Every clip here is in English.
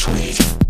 Sweet.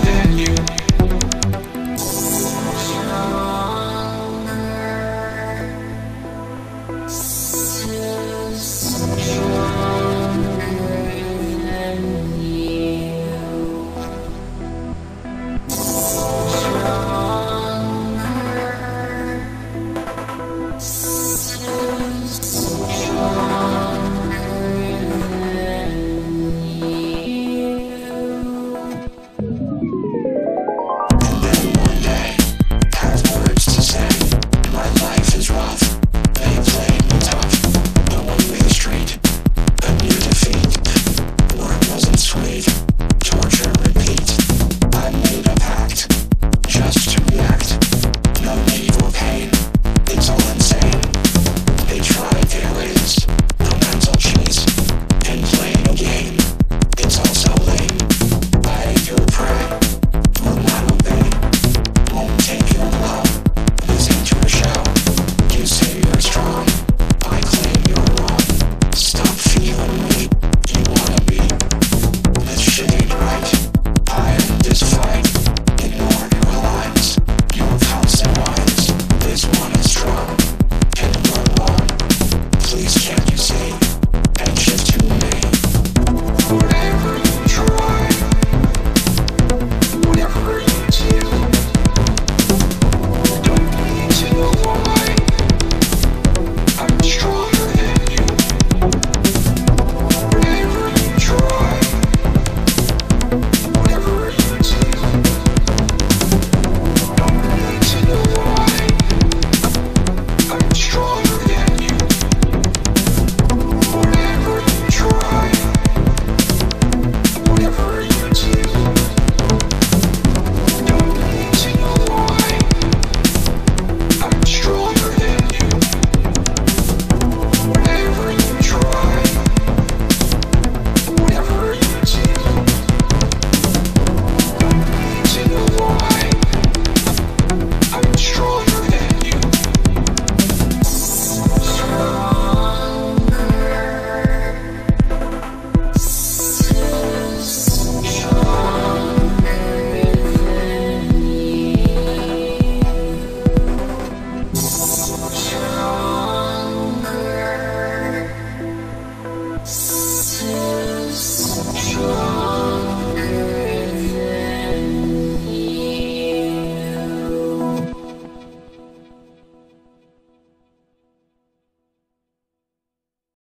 than you